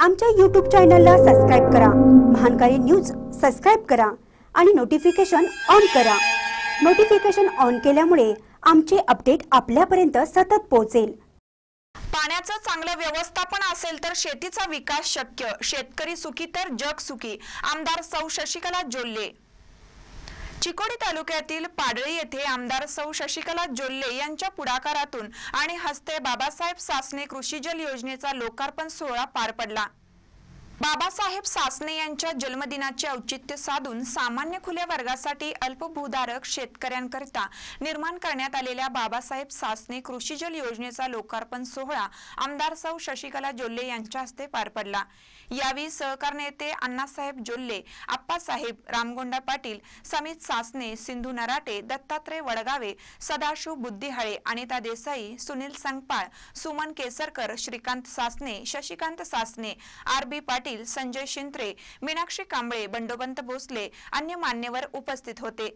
आमच्या यूट्यूब चॅनलला सबस्क्राईब करा. महानकारी न्यूज सबस्क्राईब करा आणि नोटिफिकेशन ऑन करा. नोटिफिकेशन ऑन केल्यामुळे आमचे अपडेट आपल्यापर्यंत सतत पोहोचेल. पाण्याचं चांगलं व्यवस्थापन असेल तर शेतीचा विकास शक्य. शेतकरी सुखी तर जग सुखी. आमदार सौ शशिकला जोल्ले. चिकोडी तालुक्यातील पाडळी येथे आमदार सौ शशिकला जोल्ले यांच्या पुढाकारातून आणि हस्ते बाबासाहेब सासने कृषीजल योजनेचा लोकार्पण सोहळा पार पडला. बाबासाहेब सासने यांच्या जन्मदिनाचे औचित्य साधून सामान्य खुल्या वर्गासाठी अल्पभूधारक शेतकऱ्यांकरिता निर्माण करण्यात आलेल्या बाबासाहेब सासने कृषीजल योजनेचा लोकार्पण सोहळा आमदार सौ शशिकला जोल्ले यांच्या हस्ते पार पडला. यावेळी सहकार नेते अण्णासाहेब जोल्ले आप्पासाहेब रामगोंडा पाटील समित सासने सिंधू नराटे दत्तात्रय वडगावे सदाशिव बुद्धिहाळे अनिता देसाई सुनील संगपाळ सुमन केसरकर श्रीकांत सासने शशिकांत सासने आर बी पाटील संजय शिंत्रे मीनाक्षी कांबळे बंडोबंत भोसले अन्य मान्यवर उपस्थित होते.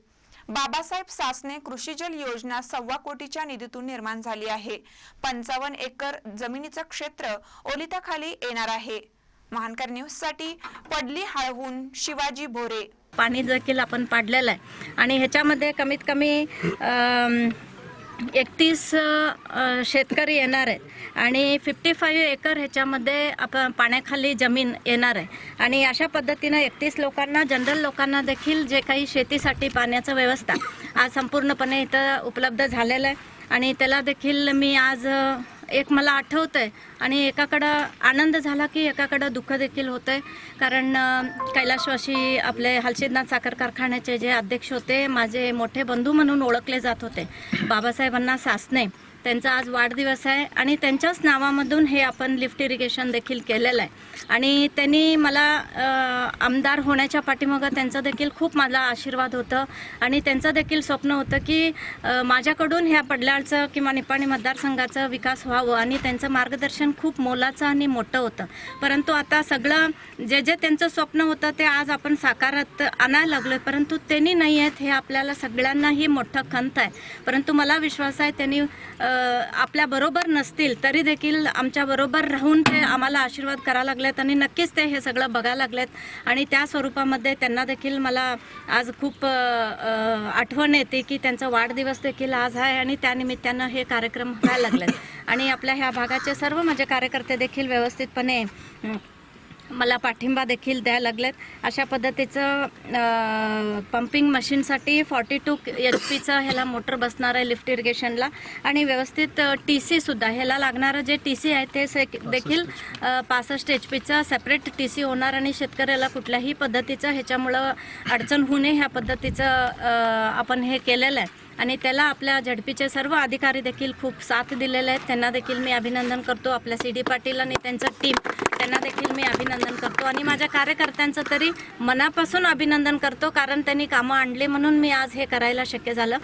बाबासाहेब सासने कृषीजल योजना सव्वा कोटीच्या निधीतून निर्माण झाली आहे. पंचावन्न एकर जमिनीचं क्षेत्र ओलिताखाली येणार आहे. महानकर न्यूजसाठी पडली हळवून शिवाजी भोरे. पाणी देखील आपण पाडलेलं आहे. आणि ह्याच्यामध्ये कमीत कमी एकतीस शेतकरी येणार आहेत आणि फिफ्टी फाईव्ह एकर ह्याच्यामध्ये आपण पाण्याखाली जमीन येणार आहे. आणि अशा पद्धतीनं एकतीस लोकांना जनरल लोकांना देखील जे काही शेतीसाठी पाण्याचं व्यवस्था आज संपूर्णपणे इथं उपलब्ध झालेलं आहे. आणि त्याला देखील मी आज एक मला आठवतं आहे आणि एकाकडं आनंद झाला की एकाकडं दुःख देखील होतं आहे कारण कैलाशवाशी आपले हलसिद्धनाथ साखर कारखान्याचे जे अध्यक्ष होते माझे मोठे बंधू म्हणून ओळखले जात होते. बाबासाहेबांना सासने त्यांचा आज वाढदिवस आहे आणि त्यांच्याच नावामधून हे आपण लिफ्ट इरिगेशन देखील केलेलं आहे. आणि त्यांनी मला आमदार होण्याच्या पाठीमागं त्यांचं देखील खूप माझा आशीर्वाद होतं आणि त्यांचं देखील स्वप्न होतं की माझ्याकडून ह्या पडल्याळचं किंवा निपाणी मतदारसंघाचं विकास व्हावं आणि त्यांचं मार्गदर्शन खूप मोलाचं आणि मोठं होतं. परंतु आता सगळं जे जे त्यांचं स्वप्न होतं ते आज आपण साकारात आणायला लागलो परंतु त्यांनी नाही आहेत हे आपल्याला सगळ्यांनाही मोठं खंत आहे. परंतु मला विश्वास आहे त्यांनी आपल्या बरोबर नसतील तरी देखील आमच्या बरोबर राहून ते आम्हाला आशीर्वाद करायला लागलेत आणि नक्कीच ते हे सगळं बघायला लागलेत. आणि त्या स्वरूपामध्ये त्यांना देखील मला आज खूप आठवण येते की त्यांचा वाढदिवस देखील आज आहे आणि त्यानिमित्तानं हे कार्यक्रम व्हायला लागलेत. आणि आपल्या ह्या भागाचे सर्व माझे कार्यकर्ते देखील व्यवस्थितपणे मला पाठिंबा देखील द्यायला लागलेत. अशा पद्धतीचं पंपिंग मशीनसाठी फॉर्टी टू एच पीचं ह्याला मोटर बसणार आहे लिफ्ट इरिगेशनला आणि व्यवस्थित टी सीसुद्धा ह्याला लागणारं जे टी सी आहे ते से देखील पासष्ट एच पीचा सेपरेट टी सी होणार आणि शेतकऱ्याला कुठल्याही पद्धतीचं ह्याच्यामुळं अडचण होऊ नये. ह्या पद्धतीचं आपण हे केलेलं आहे. आणि त्याला आपल्या झडपीचे सर्व अधिकारी देखील खूप साथ दिलेले आहेत. त्यांना देखील मी अभिनंदन करतो आपल्या सी डी पाटील आणि त्यांचं टीम त्यांना देखील मी अभिनंदन करतो. आणि माझ्या कार्यकर्त्यांचं तरी मनापासून अभिनंदन करतो कारण त्यांनी कामं आणली म्हणून मी आज हे करायला शक्य झालं.